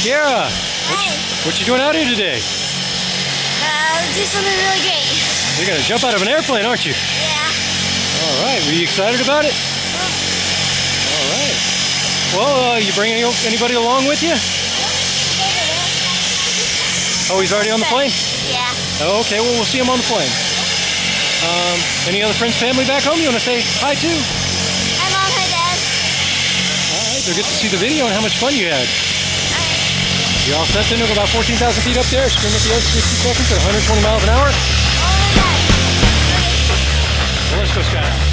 Kiara, Hey, what you doing out here today? uh, do something really great. You're gonna jump out of an airplane, aren't you? Yeah. All right. Were you excited about it? All right. Well, uh, you bring any, anybody along with you? Oh, he's already on the plane. Yeah. Oh, okay. Well, we'll see him on the plane. Um, any other friends, family back home? You want to say hi to? Hi, Mom. Hi, Dad. All right. They'll get to see the video and how much fun you had. You're all set then? We're about 14,000 feet up there. Scream at the edge, 60 seconds at 120 miles an hour. Well, let's go sky.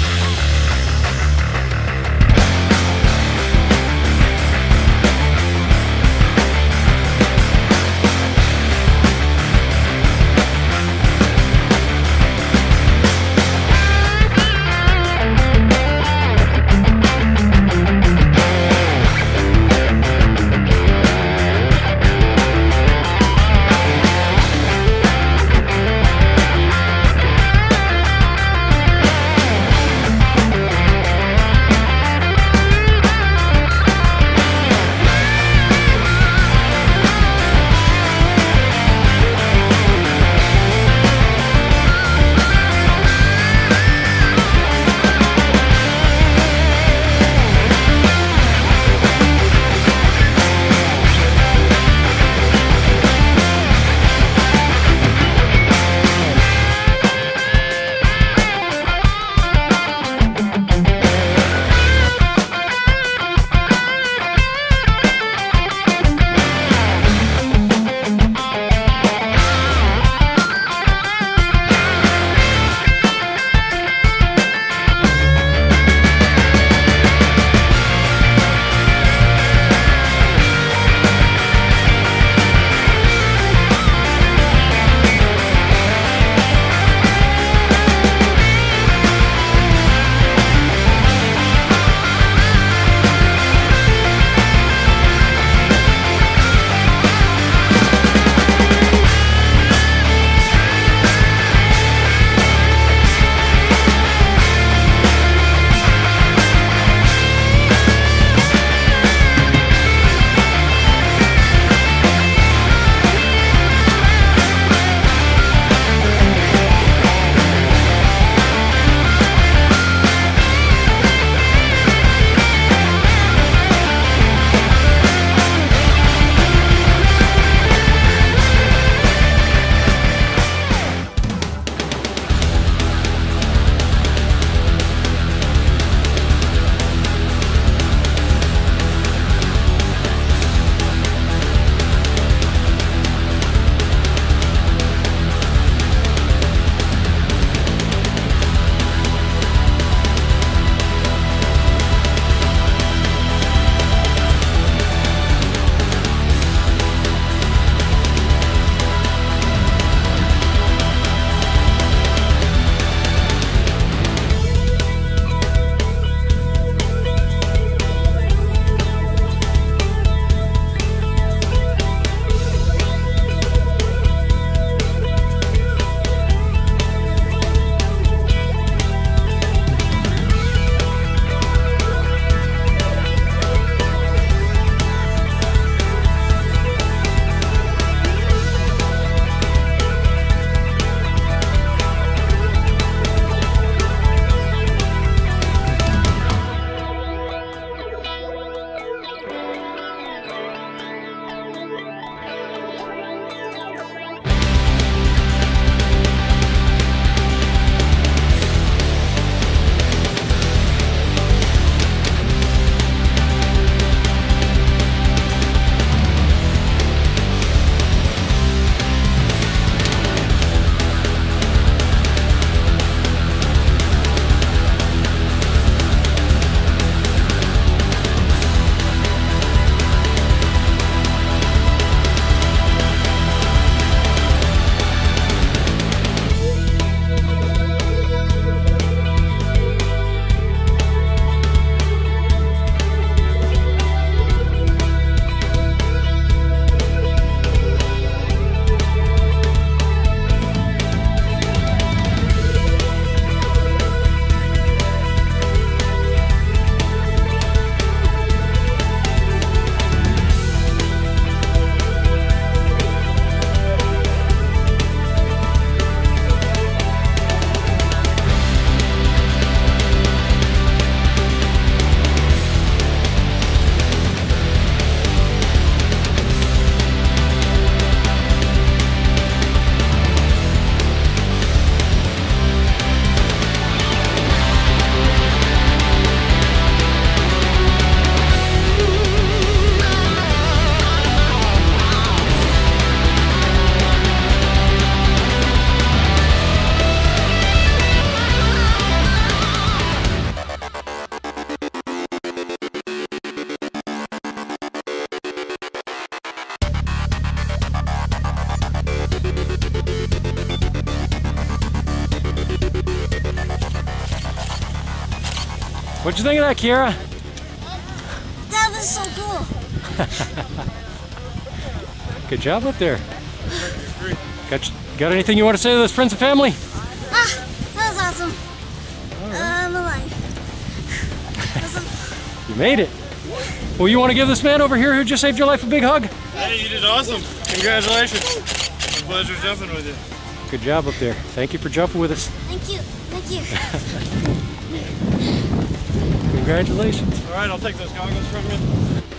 What'd you think of that, Kiara? That was so cool. Good job up there. Got, got anything you want to say to this friends and family? Ah, that was awesome. I'm alive. Awesome. You made it. Well, you want to give this man over here who just saved your life a big hug? Hey, you did awesome. Congratulations. It's a pleasure jumping with you. Good job up there. Thank you for jumping with us. Thank you. Thank you. Congratulations. All right, I'll take those goggles from you.